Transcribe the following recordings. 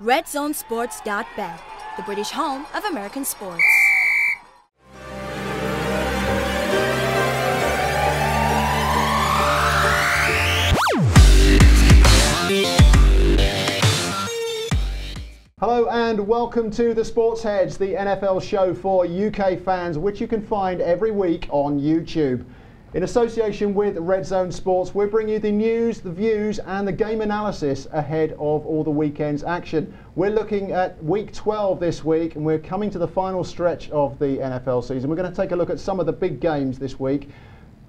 RedZoneSports.bet, the British home of American sports. Hello and welcome to the Sports Heads, the NFL show for UK fans, which you can find every week on YouTube. In association with Red Zone Sports, we're bringing you the news, the views, and the game analysis ahead of all the weekend's action. We're looking at week 12 this week, and we're coming to the final stretch of the NFL season. We're going to take a look at some of the big games this week.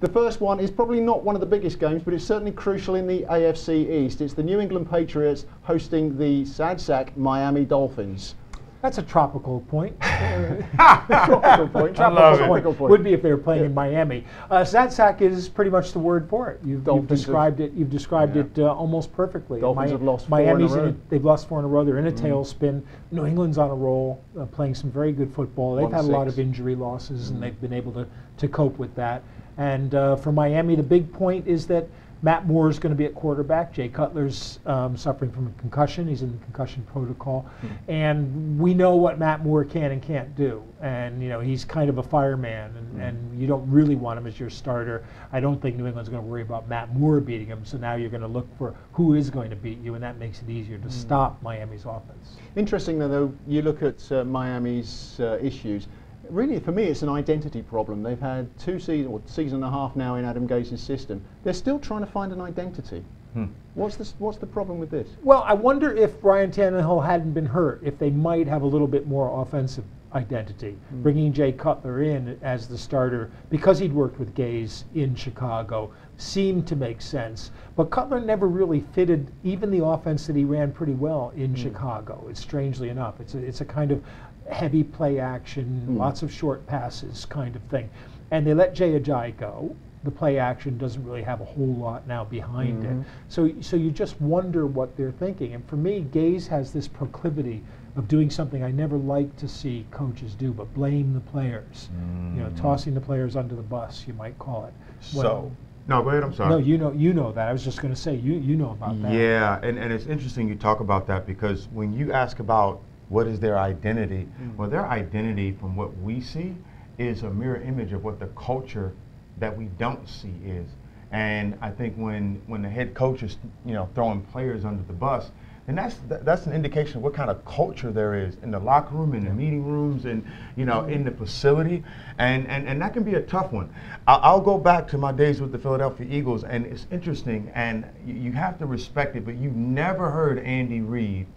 The first one is probably not one of the biggest games, but it's certainly crucial in the AFC East. It's the New England Patriots hosting the sad sack Miami Dolphins. That's a tropical point. tropical point. Tropical point. point. Would be if they were playing yeah. in Miami. Uh, sad sack is pretty much the word for it. You've, you've described have, it. You've described yeah. it uh, almost perfectly. Dolphins Mi- have lost Miami's four in a row. A, they've lost four in a row. They're in a mm. tailspin. New England's on a roll, uh, playing some very good football. They've One had six. a lot of injury losses, mm. and they've been able to to cope with that. And uh, for Miami, the big point is that Matt Moore is going to be at quarterback. Jay Cutler's um, suffering from a concussion. He's in the concussion protocol. Mm-hmm. And we know what Matt Moore can and can't do. And, you know, he's kind of a fireman, and, mm-hmm. and you don't really want him as your starter. I don't think New England's going to worry about Matt Moore beating him. So now you're going to look for who is going to beat you, and that makes it easier to mm-hmm. stop Miami's offense. Interesting, though, you look at uh, Miami's uh, issues really, for me, it's an identity problem. They've had two seasons, or season and a half now in Adam Gase's system. They're still trying to find an identity. Hmm. What's the what's the problem with this? Well, I wonder if Ryan Tannehill hadn't been hurt, if they might have a little bit more offensive identity. Hmm. Bringing Jay Cutler in as the starter because he'd worked with Gase in Chicago seemed to make sense. But Cutler never really fitted even the offense that he ran pretty well in hmm. Chicago. It's strangely enough, it's a, it's a kind of heavy play action, mm. lots of short passes kind of thing. And they let Jay Ajayi go. The play action doesn't really have a whole lot now behind mm-hmm. it. So, so you just wonder what they're thinking. And for me, Gase has this proclivity of doing something I never like to see coaches do, but blame the players. Mm. You know, mm. tossing the players under the bus, you might call it. Well, so. No, go ahead. I'm sorry. No, you know, you know that. I was just going to say, you you know about that. Yeah, and, and it's interesting you talk about that because when you ask about what is their identity? Mm. Well, their identity, from what we see, is a mirror image of what the culture that we don't see is. And I think when when the head coach is you know throwing players under the bus, and that's that's an indication of what kind of culture there is in the locker room, in the meeting rooms, and you know in the facility, and and, and that can be a tough one. I'll, I'll go back to my days with the Philadelphia Eagles, and it's interesting, and you, you have to respect it, but you've never heard Andy Reid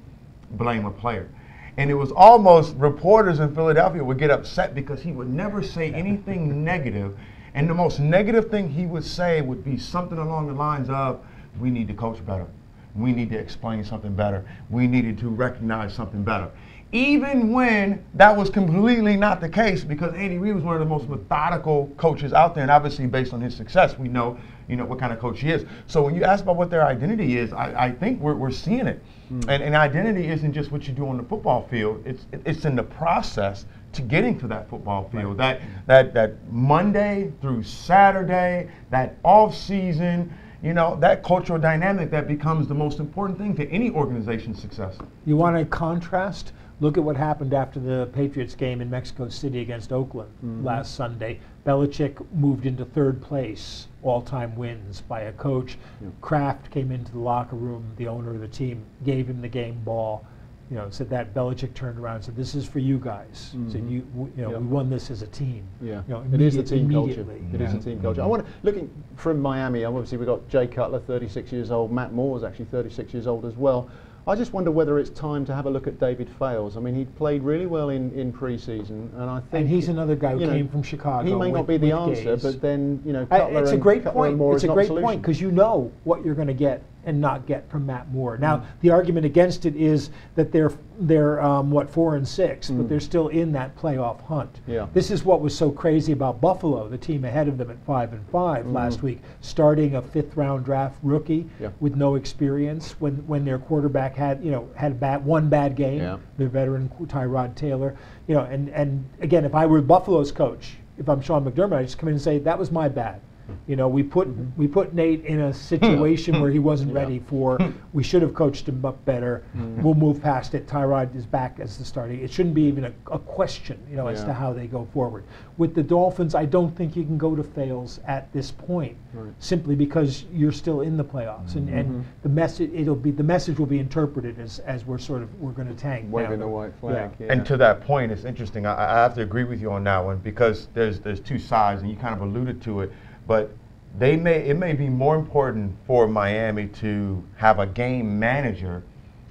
blame a player. And it was almost reporters in Philadelphia would get upset because he would never say anything negative. And the most negative thing he would say would be something along the lines of, we need to coach better. We need to explain something better. We needed to recognize something better. Even when that was completely not the case, because Andy Reid was one of the most methodical coaches out there, and obviously based on his success, we know, you know, what kind of coach he is. So when you ask about what their identity is, I, I think we're, we're seeing it. Mm. And, and identity isn't just what you do on the football field. It's it's in the process to getting to that football field. Right. That that that Monday through Saturday, that off season, you know, that cultural dynamic that becomes the most important thing to any organization's success. You want to contrast? Look at what happened after the Patriots game in Mexico City against Oakland mm-hmm. last Sunday. Belichick moved into third place, all-time wins by a coach. Yeah. Kraft came into the locker room, the owner of the team, gave him the game ball. You know, said that Belichick turned around and said, "This is for you guys." Mm-hmm. Said, "You, you know, we won this as a team." Yeah, you know, it is the team culture. It yeah. is the team culture. I want to looking from Miami. Obviously, we've got Jay Cutler, 36 years old. Matt Moore is actually 36 years old as well. I just wonder whether it's time to have a look at David Fales. I mean, he played really well in, in pre-season, and I think. And he's another guy who came know, from Chicago. He may with, not be the answer, Gase. but then you know, Cutler it's a great Cutler point. It's a great point because you know what you're going to get and not get from Matt Moore. Now, mm. the argument against it is that they're they're um, what four and six, mm. but they're still in that playoff hunt. Yeah. This is what was so crazy about Buffalo, the team ahead of them at five and five mm. last week, starting a fifth round draft rookie yeah. with no experience when when their quarterback had you know had bad one bad game, yeah. their veteran Tyrod Taylor, you know, and and again, if I were Buffalo's coach, if I'm Sean McDermott, I just come in and say that was my bad You know, we put Mm-hmm. we put Nate in a situation where he wasn't ready for. We should have coached him up better. Mm-hmm. We'll move past it. Tyrod is back as the starting. It shouldn't be even a, a question, you know, as to how they go forward. With the Dolphins, I don't think you can go to Fales at this point, simply because you're still in the playoffs, and, Mm-hmm. and the message it'll be the message will be interpreted as, as we're sort of we're going to tank. Waving now. the white flag. Yeah. Yeah. And to that point, it's interesting. I, I have to agree with you on that one because there's there's two sides, and you kind of alluded to it. But they may it may be more important for Miami to have a game manager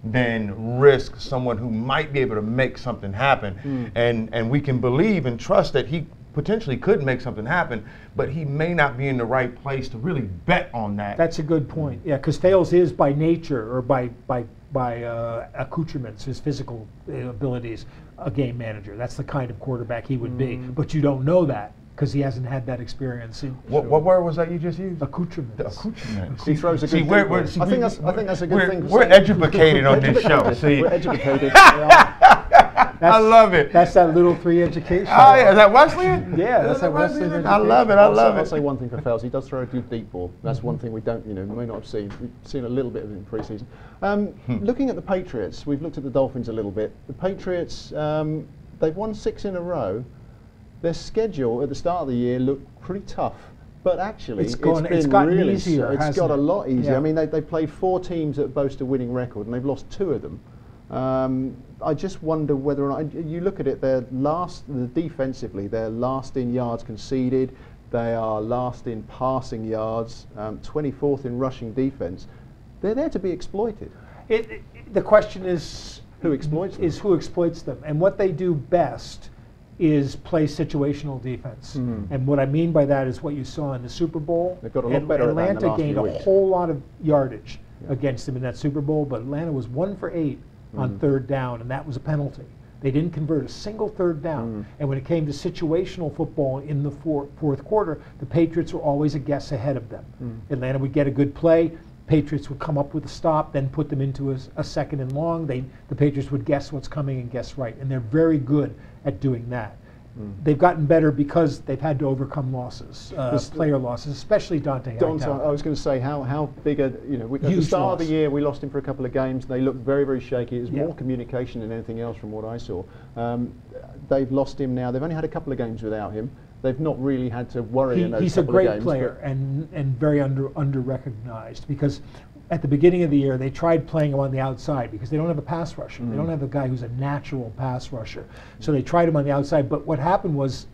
than risk someone who might be able to make something happen. And and we can believe and trust that he potentially could make something happen, but he may not be in the right place to really bet on that. That's a good point. Yeah, because Fales is by nature or by by by uh, accoutrements, his physical uh, abilities, a game manager. That's the kind of quarterback he would be. But you don't know that because he hasn't had that experience in what, what word was that you just used? accoutrements. The accoutrements. He throws a See, good we're- deep we're- ball. see, I think that's. I think that's a good we're- thing. We're say. educated on this show. See, We're educated. Yeah. I love it. That's that little three education. Oh, yeah, is that Wesleyan? Yeah, that's Is that Wesleyan I love it. I I'll, love say, I'll say one thing for Fales. He does throw a good deep ball. That's one thing we don't, you know, may not have seen. We've seen a little bit of it in pre-season. Um, Hmm. Looking at the Patriots, we've looked at the Dolphins a little bit. The Patriots, um, they've won six in a row. Their schedule at the start of the year looked pretty tough. But actually, It's been it's gotten really easier, It's got a lot easier. Yeah. I mean, they, they played four teams that boast a winning record, and they've lost two of them. Um, I just wonder whether or not you look at it. They're last the defensively. They're last in yards conceded. They are last in passing yards. Um, 24th in rushing defense. They're there to be exploited. It, it- the question is Who exploits them? is who exploits them, and what they do best is play situational defense. And what I mean by that is what you saw in the Super Bowl. Mm-hmm. They've got a lot better at that in the Atlanta gained a weeks. whole lot of yardage against them in that Super Bowl, but Atlanta was one for eight Mm-hmm. on third down, and that was a penalty. They didn't convert a single third down. Mm-hmm. And when it came to situational football in the four, fourth quarter, the Patriots were always a guess ahead of them. Mm. Atlanta would get a good play. Patriots would come up with a stop, then put them into a second and long. They, the Patriots would guess what's coming and guess right, and they're very good at doing that. Mm. They've gotten better because they've had to overcome losses, uh, This- player losses, especially Dont'a Hightower. I was going to say how, how big a you know we, at the start of the year we lost him for a couple of games. They looked very very shaky. It was Yeah. more communication than anything else from what I saw. Um, they've lost him now. They've only had a couple of games without him. They've not really had to worry He- he's a great games. player and, and very under under recognized because at the beginning of the year they tried playing him on the outside because they don't have a pass rusher. They mm. don't have a guy who's a natural pass rusher. So they tried him on the outside, but what happened was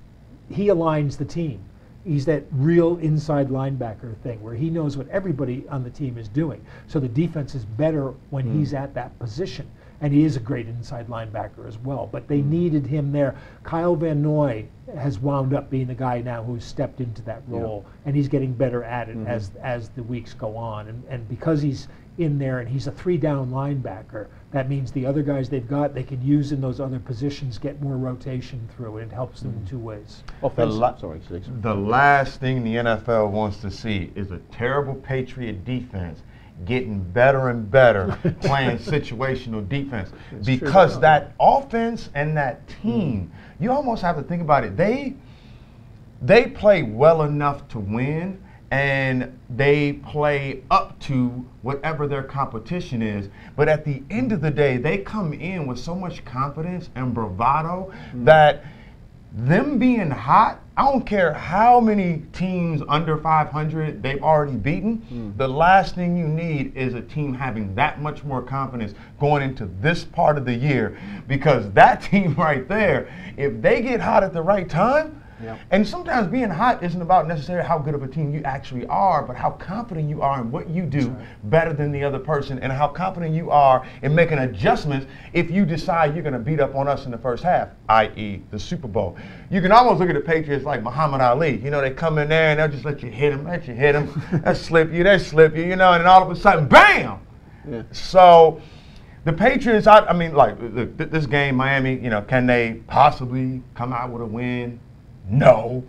he aligns the team. He's that real inside linebacker thing where he knows what everybody on the team is doing. So the defense is better when mm. he's at that position. And he is a great inside linebacker as well. But they mm-hmm. needed him there. Kyle Van Noy has wound up being the guy now who's stepped into that role. And he's getting better at it as mm-hmm. as the weeks go on. And, and because he's in there and he's a three down linebacker, that means the other guys they've got they can use in those other positions get more rotation through and It helps them in mm-hmm. two ways. Offense, la- sorry, Steve. The last thing the NFL wants to see is a terrible Patriot defense getting better and better playing situational defense. True, because yeah. that offense and that team you almost have to think about it. They they play well enough to win and they play up to whatever their competition is. But at the end of the day they come in with so much confidence and bravado mm. that them being hot, I don't care how many teams under 500 they've already beaten. Hmm. The last thing you need is a team having that much more confidence going into this part of the year because that team right there, if they get hot at the right time, Yeah. and sometimes being hot isn't about necessarily how good of a team you actually are, but how confident you are in what you do better than the other person, and how confident you are in making adjustments if you decide you're going to beat up on us in the first half, i.e., the Super Bowl. You can almost look at the Patriots like Muhammad Ali. You know, they come in there and they'll just let you hit them, let you hit them, they slip you, they slip you, you know, and then all of a sudden, bam! Yeah. So the Patriots, I, I mean, like look, th- this game, Miami, you know, can they possibly come out with a win? No.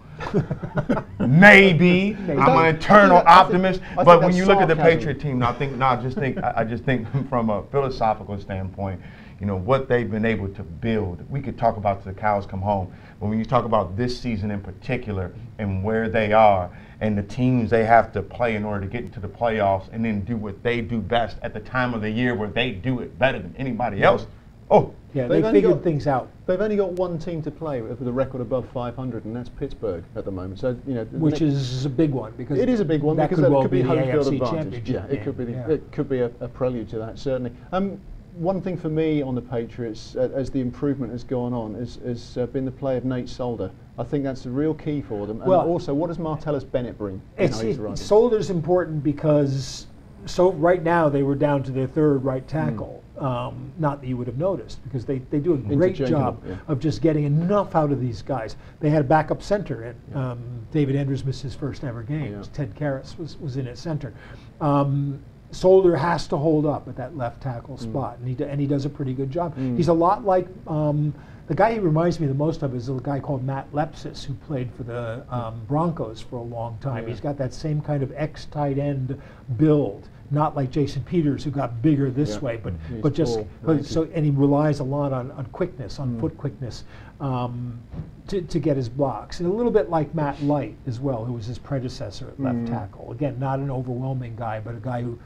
Maybe. I'm an eternal optimist. Think but when you look at the. Patriot team, I think no, I just think I, I just think from a philosophical standpoint, you know, what they've been able to build. We could talk about the cows come home, but when you talk about this season in particular and where they are and the teams they have to play in order to get into the playoffs and then do what they do best at the time of the year where they do it better than anybody else. Oh, Yeah, They've they only figured got- things out, They've only got one team to play with, with a record above 500, and that's Pittsburgh at the moment. So you know, which is a big one because It is a big one that because could well could be, the home field AFC advantage. championship Yeah, it could be. The, game, It could be a, a prelude to that certainly. Um, one thing for me on the Patriots, uh, as the improvement has gone on, has, has uh, been the play of Nate Solder. I think that's a real key for them. And Well- also, what does Martellus Bennett bring? It's, it. Solder's important because so right now they were down to their third right tackle. Um, not that you would have noticed because they, they do a great job yeah. of just getting enough out of these guys. They had a backup center, and um, David Andrews missed his first ever game. Yeah. Ted Karras was, was in at center. Um, Solder has to hold up at that left tackle Mm. spot, and he, do, and he does a pretty good job. He's a lot like um, the guy he reminds me the most of is a guy called Matt Lepsis, who played for the um, Broncos for a long time. Yeah. He's got that same kind of ex tight end build, not like Jason Peters, who got bigger this Yeah. way, but He's but just but so and he relies a lot on, on quickness, on Mm. foot quickness. Um, to, to get his blocks, and a little bit like Matt Light as well, who was his predecessor at left Mm. tackle. Again, not an overwhelming guy, but a guy who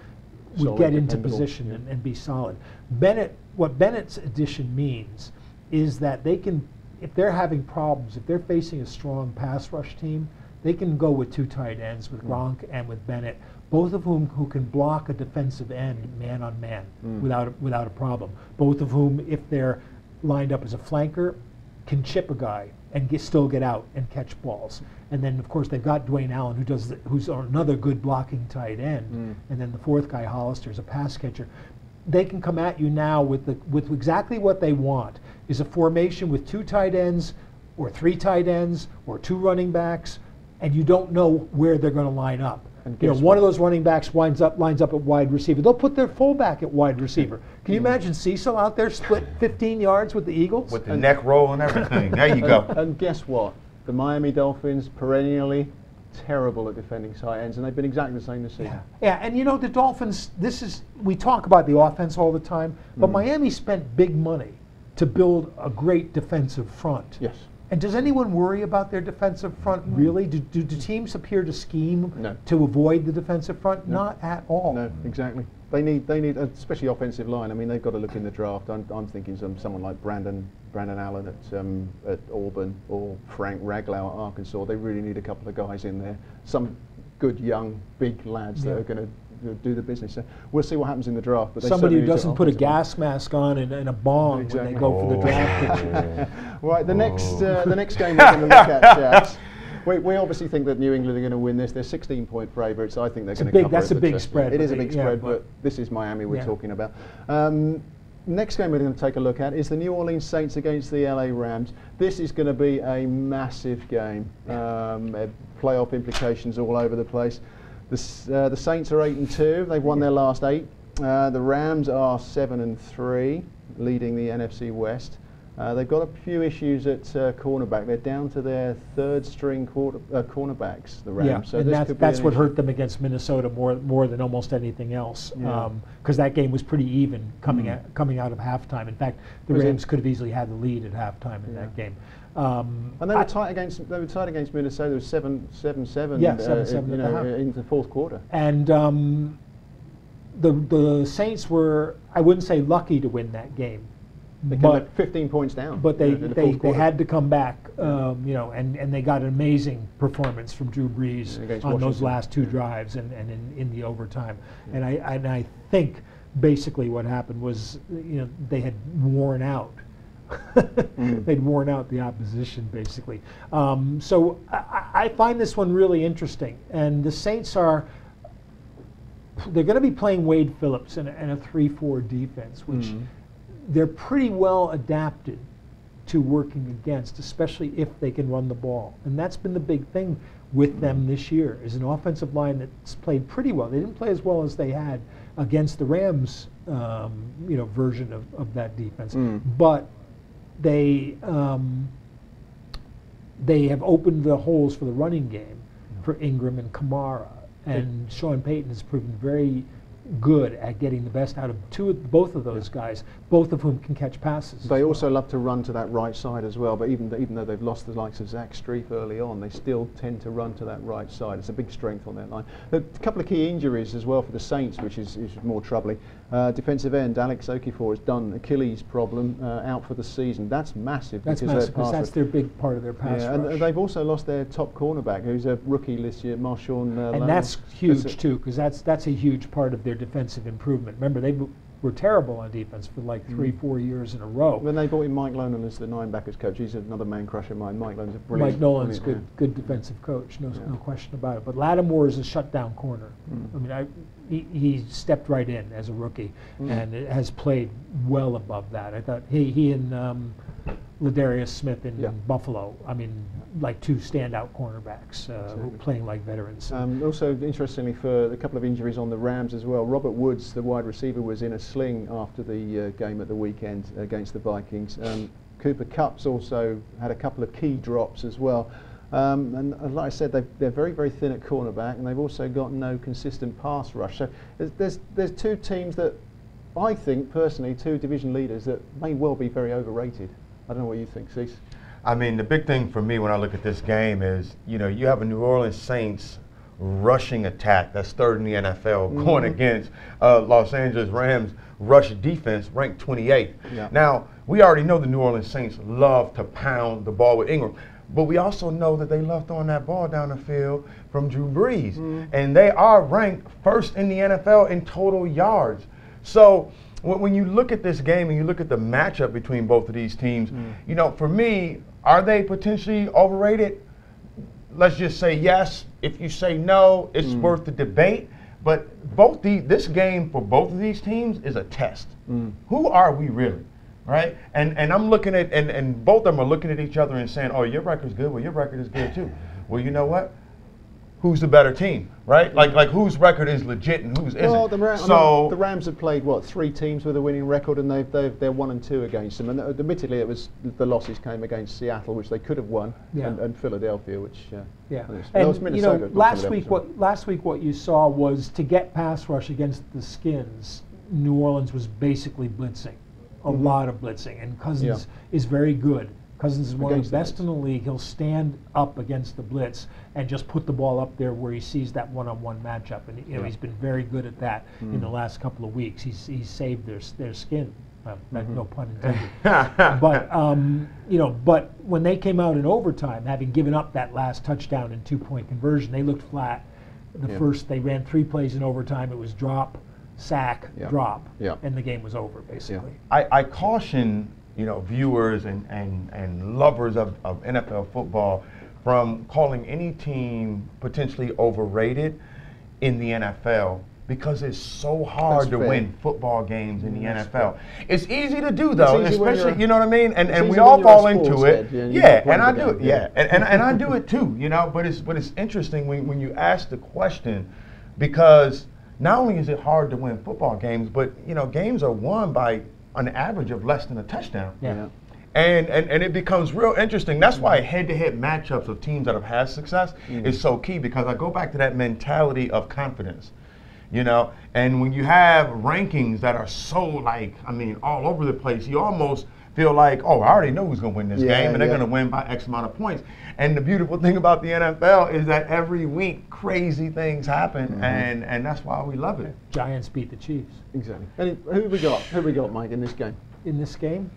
would Solid, get into position yeah. and, and be solid. Bennett, what Bennett's addition means is that they can, if they're having problems, if they're facing a strong pass rush team, they can go with two tight ends, with Gronk and with Bennett, both of whom who can block a defensive end man on man Mm. without a, without a problem. Both of whom, if they're lined up as a flanker, can chip a guy and get, still get out and catch balls. And then, of course, they've got Dwayne Allen, who does the, who's another good blocking tight end. Mm. And then the fourth guy, Hollister, is a pass catcher. They can come at you now with the with exactly what they want: is a formation with two tight ends, or three tight ends, or two running backs, and you don't know where they're going to line up. And You know, one of those running backs winds up lines up at wide receiver. They'll put their fullback at wide receiver. Can you imagine Cecil out there split 15 yards with the Eagles? with the neck roll and everything. There you go. And, and guess what? The Miami Dolphins perennially terrible at defending tight ends, and they've been exactly the same this season. Yeah, yeah, and you know the Dolphins. This is we talk about the offense all the time, but Mm. Miami spent big money to build a great defensive front. Yes. And does anyone worry about their defensive front really? Do, do, do teams appear to scheme No. to avoid the defensive front? No. Not at all. No, exactly. They need, they need, especially offensive line. I mean, they've got to look in the draft. I'm, I'm thinking some someone like Brandon, Brandon Allen at um, at Auburn or Frank Ragnow at Arkansas. They really need a couple of guys in there. Some good young big lads that are going to do the business. So we'll see what happens in the draft. But Somebody who doesn't put a gas mask on and, and a bong when they go for the draft Oh. Right, the next Oh. uh, the next game we're going to look at. We, we obviously think that New England are going to win this. They're 16 point favourites. I think they're going to cover that's a big spread, It is a big yeah, spread, but- but this is Miami we're Yeah. talking about. Um, next game we're going to take a look at is the New Orleans Saints against the LA Rams. This is going to be a massive game. Um, playoff implications all over the place. The, uh, the Saints are eight and two. They've won their last eight. Uh, the Rams are seven and three, leading the NFC West. Uh, they've got a few issues at uh, cornerback. They're down to their third string quarter, uh, cornerbacks, the Rams. Yeah, so and this that's, could be that's an what issue. hurt them against Minnesota more more than almost anything else. Yeah. Because that game was pretty even coming Mm. out, coming out of halftime. In fact, the Rams could have easily had the lead at halftime in Yeah. that game. Um, And they were I- tight against they were tight against Minnesota. It was seven seven seven. Yeah, uh, 7-7 you the know, into the fourth quarter. and um, the the Saints were I wouldn't say lucky to win that game, They but 15 points down. but they the they, they had to come back, um, you know, and, and they got an amazing performance from Drew Brees Yeah, on those last two drives and, and in, in the overtime. And I and I think basically what happened was you know they had worn out. Mm. They'd worn out the opposition basically. Um, so I, I find this one really interesting, and the Saints are they're going to be playing Wade Phillips in a, in a three-four defense, which Mhm. They're pretty well adapted to working against, especially if they can run the ball. And that's been the big thing with them this year is an offensive line that's played pretty well. They didn't play as well as they had against the Rams, um, you know, version of, of that defense, Mm. but they um, they have opened the holes for the running game for Ingram and Kamara. And Sean Payton has proven very good at getting the best out of two, of- both of those guys, both of whom can catch passes. as They well. also love to run to that right side as well, but even th- even though they've lost the likes of Zach Strief early on, they still tend to run to that right side. It's a big strength on that line. A couple of key injuries as well for the Saints, which is, is more troubling. Uh, defensive end Alex Okafor has done Achilles problem, uh, out for the season. That's massive That's because massive because that's their big part of their pass yeah, and rush. they've also lost their top cornerback, who's a rookie this year, Marshon. Uh, and that's huge a- too, because that's that's a huge part of their defensive improvement. Remember, they w- were terrible on defense for like three, Mm. four years in a row. When they brought in Mike Nolan as the linebackers coach, he's another man crusher of mine. Mike Nolan's a brilliant. Mike Nolan's brilliant good, good defensive coach, no, Yeah. no question about it. But Lattimore is a shutdown corner. Mm. I mean, I, he, he stepped right in as a rookie Mm. and has played well above that. I thought he, he and um, Ladarius Smith in Yeah. Buffalo. I mean, like two standout cornerbacks uh, playing like veterans. Um, also, interestingly, for a couple of injuries on the Rams as well, Robert Woods, the wide receiver, was in a sling after the uh, game at the weekend against the Vikings. Um, Cooper Kupp also had a couple of key drops as well. Um, and uh, like I said, they've, they're very, very thin at cornerback, and they've also got no consistent pass rush. So there's, there's, there's two teams that I think, personally, two division leaders that may well be very overrated. I don't know what you think, Cease. I mean, the big thing for me when I look at this game is, you know, you have a New Orleans Saints rushing attack that's third in the NFL going Mhm. against uh, Los Angeles Rams rush defense ranked 28th. Yeah. Now, we already know the New Orleans Saints love to pound the ball with Ingram. But we also know that they love throwing that ball down the field from Drew Brees. And they are ranked first in the NFL in total yards. So when, when you look at this game and you look at the matchup between both of these teams, mm. you know, for me, are they potentially overrated? Let's just say yes. If you say no, it's mm. worth the debate. But both the this game for both of these teams is a test. Mm. Who are we really? Right? And and I'm looking at and, and both of them are looking at each other and saying, Oh, your record's good, well your record is good too. Well, you know what? Who's the better team? Right? Like like whose record is legit and whose isn't. Well, the, Ra- I mean, so the Rams have played what three teams with a winning record, and they've, they've they're one and two against them. And uh, admittedly, it was the losses came against Seattle, which they could have won, Yeah. and, and Philadelphia, which uh, Yeah, well, it's- and you know, last week what last week what you saw was to get pass rush against the Skins. New Orleans was basically blitzing, a Mhm. lot of blitzing, and Cousins Yeah. is very good. Cousins is one of the best in the league. He'll stand up against the blitz and just put the ball up there where he sees that one-on-one matchup, and you know Yeah. he's been very good at that in the Mm. last couple of weeks. He's he's saved their their skin. Uh, Mhm. No pun intended but um, you know, but when they came out in overtime, having given up that last touchdown and two-point conversion, they looked flat. The Yeah. first they ran three plays in overtime. It was drop, sack, Yeah. drop, and the game was over basically. I, I caution you know viewers and, and, and lovers of, of NFL football from calling any team potentially overrated in the NFL because it's so hard That's to fair. win football games in the That's NFL. It's easy to do though, especially you're- know what I mean, and and we all when you're a fall into it. head, yeah, Yeah, and I do it. Yeah, yeah. and, and, and I do it too, you know. But it's but it's interesting when, when you ask the question because not only is it hard to win football games, but you know games are won by an average of less than a touchdown. Yeah. Yeah. And, and, and it becomes real interesting. That's why head-to-head matchups of teams that have had success mm-hmm. is so key because I go back to that mentality of confidence, you know. And when you have rankings that are so like, I mean, all over the place, you almost feel like, oh, I already know who's going to win this Yeah, game, and they're yeah. going to win by X amount of points. And the beautiful thing about the NFL is that every week crazy things happen, and and that's why we love it. Giants beat the Chiefs Exactly. Any, who we got? Who we got, Mike, in this game? in this game.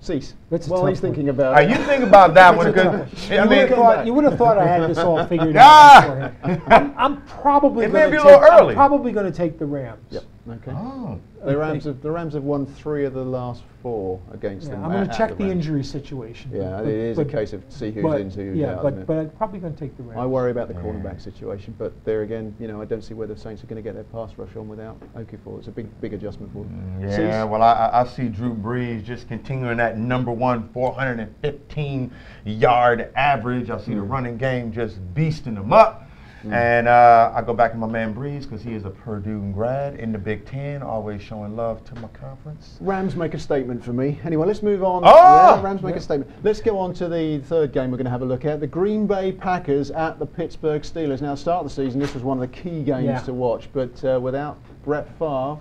Cease. That's a While tough he's one. thinking about Uh, it. you think about that one because I you, would mean, have thought, you would have thought I had this all figured out beforehand. I'm, I'm probably It may going be to a little take. I'm early. probably going to take the Rams. Yep. Okay. oh. The Rams have the Rams have won three of the last four against Yeah, them. I'm going to check the Rams. injury situation. Yeah, but- it is a case of see who's but, in, who's yeah, out. but but I'm probably going to take the Rams. I worry about the Yeah. cornerback situation, but there again, you know, I don't see where the Saints are going to get their pass rush on without Okafor. It's a big, big adjustment for them. Mm, yeah, Cease? well, I, I- I see Drew Brees just continuing that number one 415 yard average. I see the mm. running game just beasting them up. And uh, I go back to my man Brees because he is a Purdue grad in the Big Ten, always showing love to my conference. Rams make a statement for me. Anyway, let's move on. Oh! Yeah, Rams make a statement. Let's go on to the third game we're going to have a look at. The Green Bay Packers at the Pittsburgh Steelers. Now, start of the season, this was one of the key games Yeah. to watch, but uh, without Brett Favre.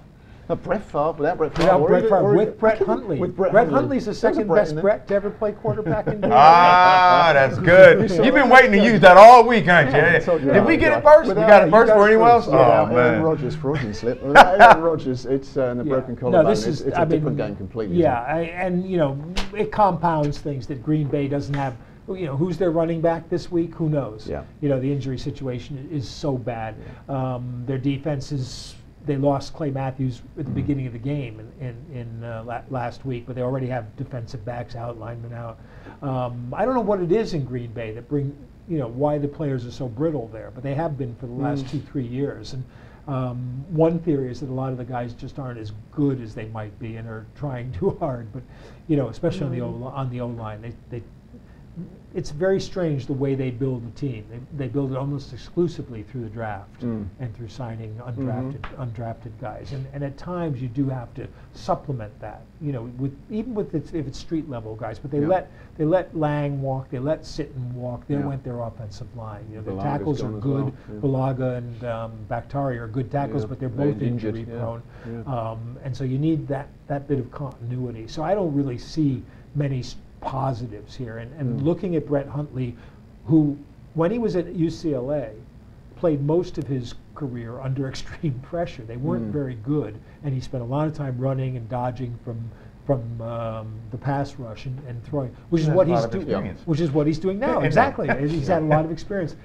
Brett Favre, without Brett Favre. Without Brett Favre, with Brett Hundley. With Brett, Brett Hundley. Hundley's the There was a second Brett best. Brett to ever play quarterback in the Ah, that's good. You've been waiting to use that all week, haven't you? Did we get it first? We got it first for anyone else? Without Oh, Aaron man. Rodgers, fraudulent slip. Aaron Rodgers, it's uh, a broken collarbone. No, this is. it's I a different game completely. Yeah, I, and you know, it compounds things that Green Bay doesn't have. You know, who's their running back this week? Who knows? Yeah. You know, the injury situation is so bad. Um, their defense is. They lost Clay Matthews at the beginning of the game in in, in uh, la- last week, but they already have defensive backs out, linemen out. Um, I don't know what it is in Green Bay that bring. You know why the players are so brittle there, but they have been for the last Mm. two three years. And um, one theory is that a lot of the guys just aren't as good as they might be and are trying too hard. But you know, especially on the Mm. o, on the O line, they, they it's very strange the way they build a team. They, they build it almost exclusively through the draft Mm. and through signing undrafted undrafted guys. And, and at times you do have to supplement that. You know, with even with its, if it's street level guys, but they let they let Lang walk, they let Sitton walk. They Yeah. went their offensive line. You know, their tackles are good. well, yeah. Bulaga and um, Bakhtiari are good tackles, Yeah, but they're they're both injury yeah, prone. Um, and so you need that, that bit of continuity. So I don't really see many s- positives here. And, and Mm. looking at Brett Hundley, who, when he was at UCLA, played most of his career under extreme pressure. They weren't Mm. very good, and he spent a lot of time running and dodging from from um, the pass rush and, and throwing, which is what he's doing. Which is what he's doing now. exactly. he's had a lot of experience.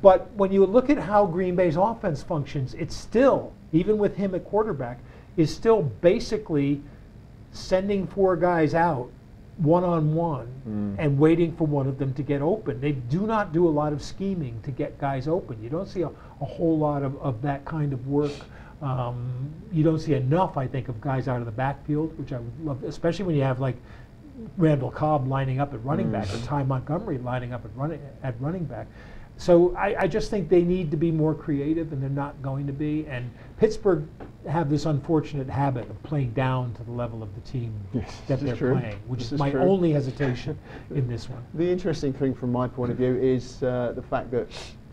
But when you look at how Green Bay's offense functions, it's still, even with him at quarterback, is still basically sending four guys out one on one Mm. and waiting for one of them to get open. They do not do a lot of scheming to get guys open. You don't see a, a whole lot of, of that kind of work. Um, you don't see enough, I think, of guys out of the backfield, which I would love, especially when you have like Randall Cobb lining up at running back or Ty Montgomery lining up at running at running back. So I, I just think they need to be more creative, and they're not going to be. And Pittsburgh have this unfortunate habit of playing down to the level of the team Yes, that they're true. playing, which This is my true. only hesitation in this one. The interesting thing from my point of view is uh, the fact that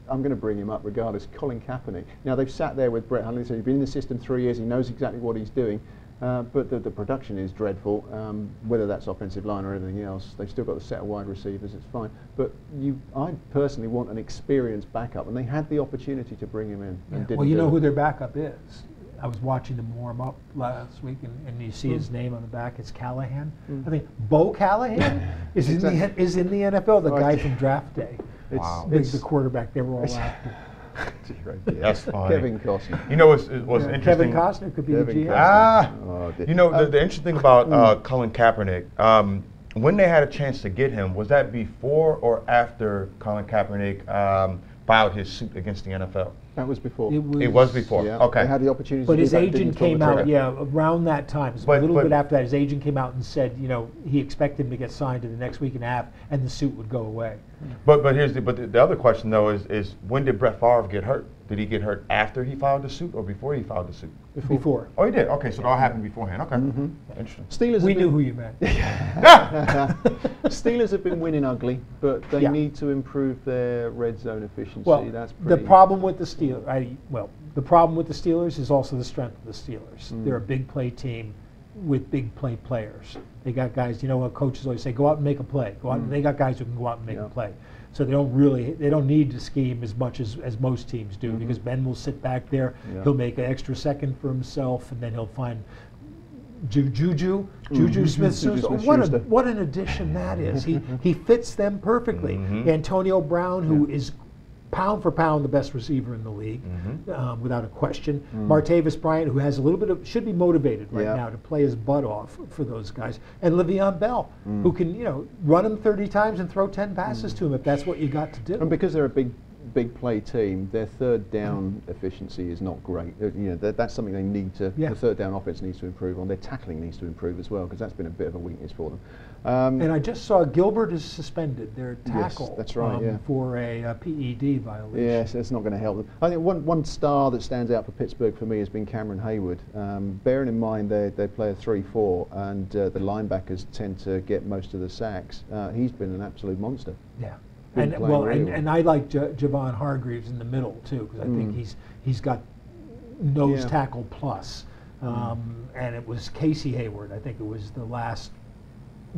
I'm going to bring him up regardless. Colin Kaepernick. Now they've sat there with Brett Hundley, so he's been in the system three years. He knows exactly what he's doing, uh, but the, the production is dreadful. Um, whether that's offensive line or anything else, they've still got the set of wide receivers. It's fine, but you, I personally want an experienced backup, and they had the opportunity to bring him in. And didn't Well, you know it. who their backup is. I was watching them warm up last week, and, and you see Hmm. his name on the back. It's Callahan. I think Bo Callahan is in the is in the NFL. The Right. guy from draft day, It's, Wow. the, it's the quarterback they were all after. That's funny. Kevin Costner. You know what's, what's Yeah, interesting? Kevin Costner could be Kevin the GM. Ah, Oh, you know the, Um, the interesting thing about uh, Colin Kaepernick. Um, when they had a chance to get him, was that before or after Colin Kaepernick um, filed his suit against the NFL? That was before. It was, It was before. Yeah, okay. They had the opportunity But to do his that, agent came out, yeah, around that time. So But- a little but- bit after that, his agent came out and said, you know, he expected him to get signed in the next week and a half, and the suit would go away. But but here's the but the, the other question though is is when did Brett Favre get hurt? Did he get hurt after he filed the suit or before he filed the suit? Before. Oh, he did. Okay, so it all happened beforehand. Okay, Mm-hmm. interesting. Steelers We knew who you meant. Steelers have been winning ugly, but they Yeah. need to improve their red zone efficiency. Well, That's the problem with the Steelers, I, well, the problem with the Steelers is also the strength of the Steelers. Mm. They're a big play team with big play players. They got guys. You know what coaches always say: go out and make a play. Go out. Mm. They got guys who can go out and make Yeah. a play. So they don't really, they don't need to scheme as much as, as most teams do because Ben will sit back there. Mm-hmm. Yeah. He'll make an extra second for himself, and then he'll find Ju- Juju, Juju Mhm. Smith. Juju Schuster. What, a, what an addition that is. He he fits them perfectly. Mhm. Antonio Brown, who is pound for pound the best receiver in the league, Mhm. um, without a question. Martavis Bryant, who has a little bit of should be motivated right Yeah. now to play his butt off for those guys, and Le'Veon Bell, who can you know run him 30 times and throw 10 passes to him if that's what you got to do. And because they're a big big play team, their third down efficiency is not great. Uh, You know, that, that's something they need to. Yeah. The third down offense needs to improve on. Their tackling needs to improve as well because that's been a bit of a weakness for them. Um, And I just saw Gilbert is suspended, their tackle. Yes, that's right, um, yeah. for a, uh PED violation. Yes, it's not going to help them. I think one, one star that stands out for Pittsburgh for me has been Cameron Heyward. Um, bearing in mind they, they play a 3-4 and uh, the linebackers tend to get most of the sacks, uh, he's been an absolute monster. Yeah. Been And well, and, and I like J- Javon Hargreaves in the middle too, because I think Mm. he's he's got nose Yeah. Mm. tackle plus. Um, and it was Casey Hayward. I think it was the last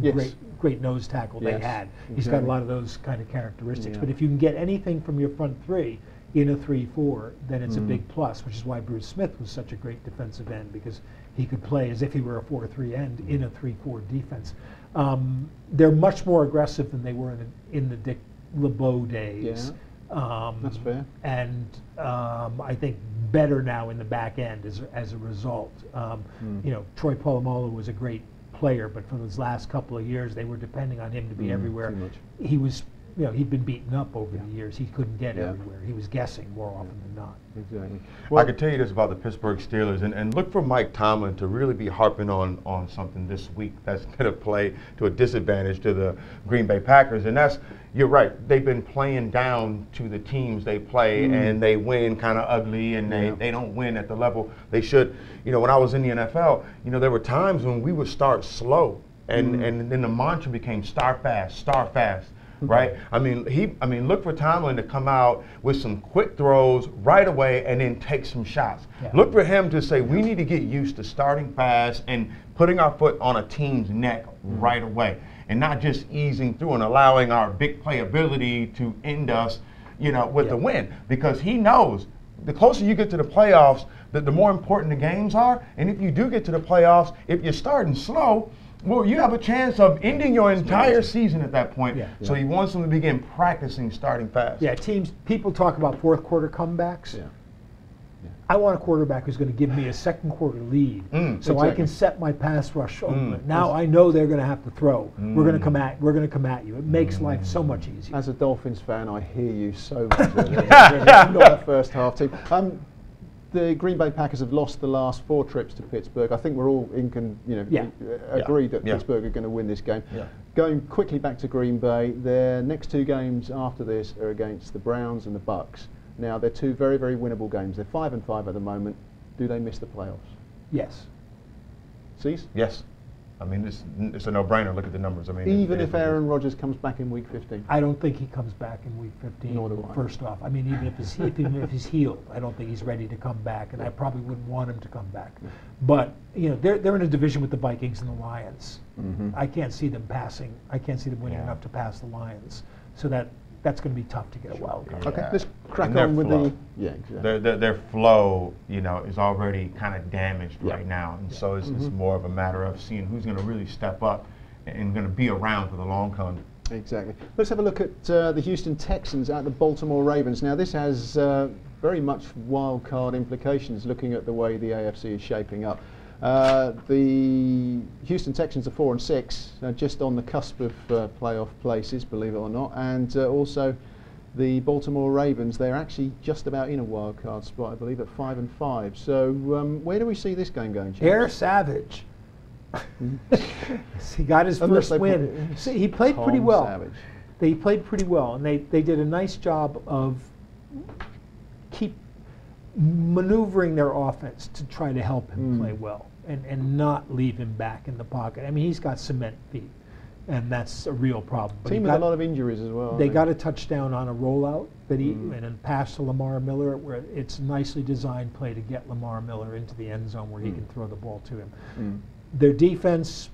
Yes. great great nose tackle they Yes, had. He's got a lot of those kind of characteristics. Yeah. But if you can get anything from your front three in a three-four, then it's Mm. a big plus. Which is why Bruce Smith was such a great defensive end because he could play as if he were a four-three end in a three-four defense. Um, they're much more aggressive than they were in the, in the Dick LeBeau days. Um, That's fair. And um, I think better now in the back end as, as a result. Um, Mm. You know, Troy Polamalu was a great player, but for those last couple of years, they were depending on him to be Mm, everywhere. He was, you know, he'd been beaten up over Yeah. the years. He couldn't get Yeah. everywhere. He was guessing more often than not. Exactly. Well, I could tell you this about the Pittsburgh Steelers, and, and look for Mike Tomlin to really be harping on, on something this week that's going to play to a disadvantage to the Green Bay Packers. And that's, you're right, they've been playing down to the teams they play, mm-hmm. and they win kind of ugly, and they, Yeah. they don't win at the level they should. You know, when I was in the NFL, you know, there were times when we would start slow, and, mm-hmm. and then the mantra became start fast, start fast right? I mean, he. I mean, look for Tomlin to come out with some quick throws right away and then take some shots. Yeah. Look for him to say we need to get used to starting fast and putting our foot on a team's neck mm-hmm. right away, and not just easing through and allowing our big playability to end us, you know, with the win because he knows. The closer you get to the playoffs, the, the more important the games are. And if you do get to the playoffs, if you're starting slow, well, you have a chance of ending your entire season at that point. Yeah. So he wants them to begin practicing starting fast. Yeah, teams, people talk about fourth quarter comebacks. Yeah. I want a quarterback who's going to give me a second quarter lead, Mm, so I can set my pass rush. open. Mm. Now I know they're going to have to throw. We're going to Mm. come at. We're going to come at you. It makes life so much easier. As a Dolphins fan, I hear you so much. They're not a first half team. Um, the Green Bay Packers have lost the last four trips to Pittsburgh. I think we're all in, con, you know, Yeah. uh, agreed that Yeah. Pittsburgh are going to win this game. Yeah. Going quickly back to Green Bay, their next two games after this are against the Browns and the Bucks. Now they're two very, very winnable games. They're five and five at the moment. Do they miss the playoffs? Yes. Cease? Yes. I mean, it's, it's a no-brainer. Look at the numbers. I mean, Even if what it is. Aaron Rodgers comes back in Week 15. I don't think he comes back in week 15. Nor do I. First off, I mean, even if he's, even if he's healed, I don't think he's ready to come back, and I probably wouldn't want him to come back. But you know, they're they're in a division with the Vikings and the Lions. Mhm. I can't see them passing. I can't see them winning Yeah. enough to pass the Lions. So that that's going to be tough to get a wild card. Okay, let's crack And on with flow. the. Yeah, exactly. Their, their, their flow, you know, is already kind of damaged Yeah. right now, and so it's, Mm-hmm. it's more of a matter of seeing who's going to really step up and going to be around for the long con. Exactly. Let's have a look at uh, the Houston Texans at the Baltimore Ravens. Now, this has uh, very much wild card implications looking at the way the AFC is shaping up. Uh, the Houston Texans are four and six, uh, just on the cusp of uh, playoff places, believe it or not, and uh, also the Baltimore Ravens. They're actually just about in a wild card spot, I believe, at five and five. So, um, where do we see this game going? James? Air Savage. he got his Unless first win. See, he played pretty well. Savage. They played pretty well, and they, they did a nice job of maneuvering their offense to try to help him Mm. play well and, and not leave him back in the pocket. I mean, he's got cement feet, and that's a real problem. But Team with got- a lot of injuries as well. they got a touchdown on a rollout that he Mm. and a pass to Lamar Miller, where it's nicely designed play to get Lamar Miller into the end zone where he Mm. can throw the ball to him. Mm. Their defense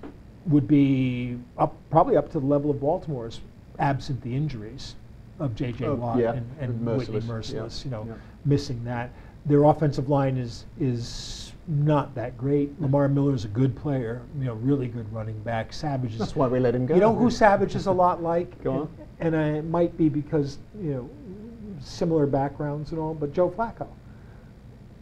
would be up, probably up to the level of Baltimore's, absent the injuries of J.J. Oh, Watt yeah, and, and and Whitney Mercilus, yeah, You know, yeah. missing that. Their offensive line is is not that great. Lamar Miller is a good player, you know, really good running back. Savage is That's why we let him go. you know who Savage is a lot like? Go on. And, and I, it might be because, you know, similar backgrounds and all, but Joe Flacco.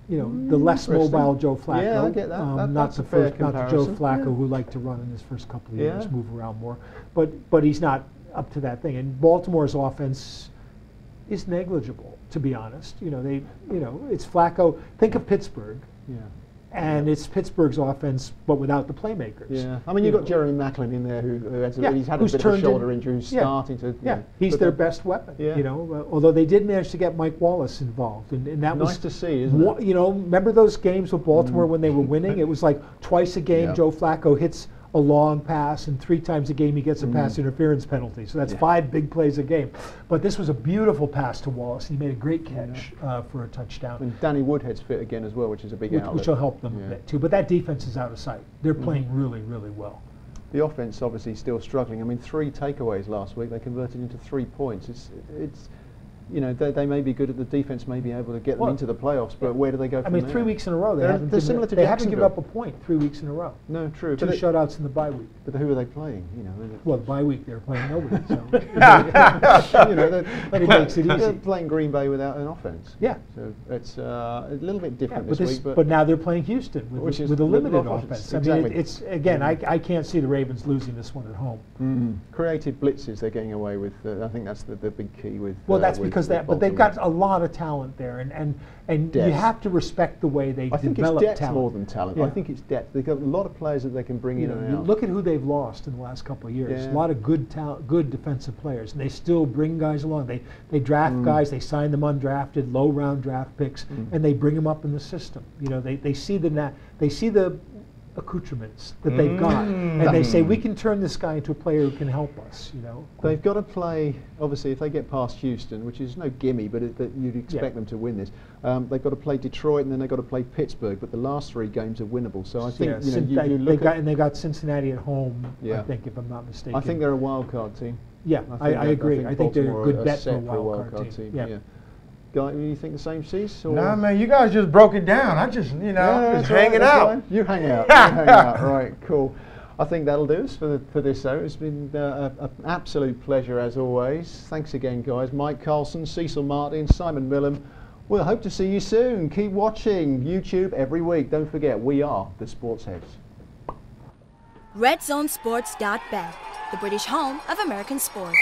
You know, the less Mm, mobile Joe Flacco. um, Yeah, I get that. That- not the first, not the Joe. Flacco Yeah. who liked to run in his first couple of Yeah. years, move around more. But but he's not up to that thing. And Baltimore's offense is negligible, to be honest. You know, they, you know, it's Flacco. Think of Pittsburgh, Yeah. and it's Pittsburgh's offense, but without the playmakers. Yeah, I mean you've You got know. Jeremy Maclin in there who, who has a, Yeah, he's had a bit of a shoulder in- injury, who's yeah, starting to. Yeah, he's their best weapon. Yeah. You know, uh, although they did manage to get Mike Wallace involved, and, and that Nice was to see, isn't wa- it? Mm. You know, remember those games with Baltimore when they were winning? It was like twice a game Yeah. Joe Flacco hits a long pass, and three times a game he gets a pass interference penalty. So that's Mm. Yeah. five big plays a game. But this was a beautiful pass to Wallace. He made a great catch uh, for a touchdown. And Danny Woodhead's fit again as well, which is a big Which, outlet. which will help them Yeah. Mm. a bit too. But that defense is out of sight. They're playing really, really well. The offense obviously still struggling. I mean, three takeaways last week. They converted into three points. It's, it's, you know, they, they may be good at the defense, may be able to get them into the playoffs, but where do they go I from mean, there? three weeks in a row they They're- haven't they're similar to they haven't given up a point three weeks in a row. No, true. Two shutouts in the bye week. but who are they playing? You know, Well, the bye week they were playing nobody. So you know, they're, they're It playing- makes it They're playing Green Bay without an offense. Yeah. So it's uh, a little bit different but, this, this, week, but, but, now they're playing Houston with, Which is with a limited offense, offense. I mean, it, exactly. it's again, I, I can't see the Ravens losing this one at home. Mm. creative blitzes they're getting away with. Uh, I think that's the, big key with. Well, uh, that's with- because that, but they've got a lot of talent there, and and and you have to respect the way they I think it's depth talent. more than talent. I think it's depth. They've got a lot of players that they can bring You in know, and you out. look at who they've lost in the last couple of years. Yeah. A lot of good talent, good defensive players, and they still bring guys along. They they draft Mm. guys, they sign them undrafted, low round draft picks, Mm. and they bring them up in the system. You know, they, they see the na- they see the accoutrements that they've got, and they say we can turn this guy into a player who can help us. You know, They've got to play. Obviously, if they get past Houston, which is no gimme, but it, that you'd expect them to win this. Um, they've got to play Detroit and then they've got to play Pittsburgh. But the last three games are winnable. So I think yeah, you know you, they, you look got and they got Cincinnati at home. Yeah. I think, if I'm not mistaken. I think they're a wild card team. yeah, I, I, think I, agree. I think, they're a good bet for a wild, card, team. Yeah. Guy, you think the same, Cease? or- Nah, man, you guys just broke it down. I just, you know, Yeah, just that's hanging that's out. fine. You hang out. you hang out. Right, cool. I think that'll do us for, the, for this show. It's been uh, an absolute pleasure as always. Thanks again, guys. Mike Carlson, Cecil Martin, Simon Millam. We'll hope to see you soon. Keep watching YouTube every week. Don't forget, we are the Sports Heads. RedZoneSports.bet, the British home of American sports.